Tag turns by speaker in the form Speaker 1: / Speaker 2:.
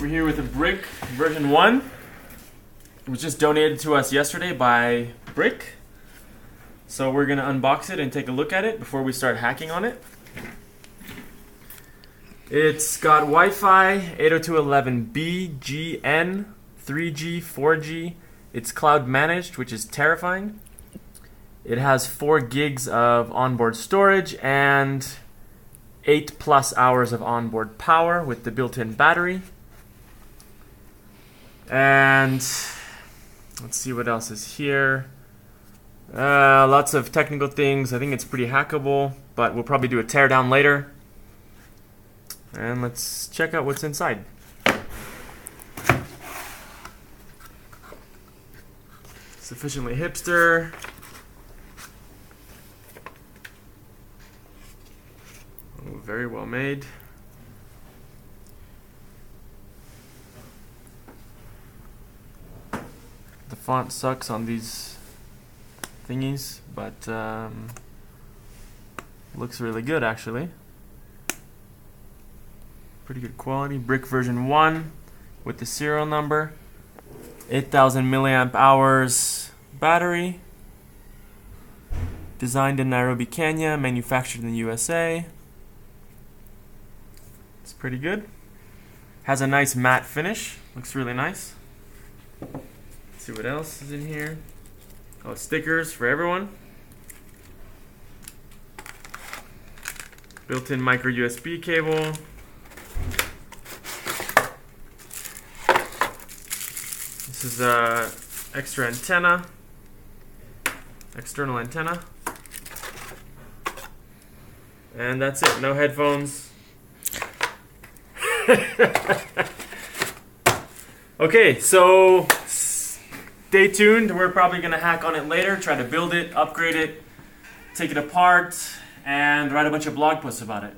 Speaker 1: We're here with a BRCK version 1. It was just donated to us yesterday by BRCK. So we're going to unbox it and take a look at it before we start hacking on it. It's got Wi-Fi 802.11b, GN, 3G, 4G. It's cloud managed, which is terrifying. It has 4 gigs of onboard storage and 8 plus hours of onboard power with the built-in battery. And let's see what else is here. Uh, lots of technical things. I think it's pretty hackable, but we'll probably do a teardown later. And let's check out what's inside. Sufficiently hipster. Oh, very well made. The font sucks on these thingies, but um, looks really good actually. Pretty good quality. BRCK version 1 with the serial number. 8000 milliamp hours battery. Designed in Nairobi, Kenya, manufactured in the USA. It's pretty good. Has a nice matte finish. Looks really nice. See what else is in here. Oh, stickers for everyone. Built-in micro USB cable. This is a extra antenna, external antenna. And that's it, no headphones. okay, so stay tuned. We're probably going to hack on it later, try to build it, upgrade it, take it apart, and write a bunch of blog posts about it.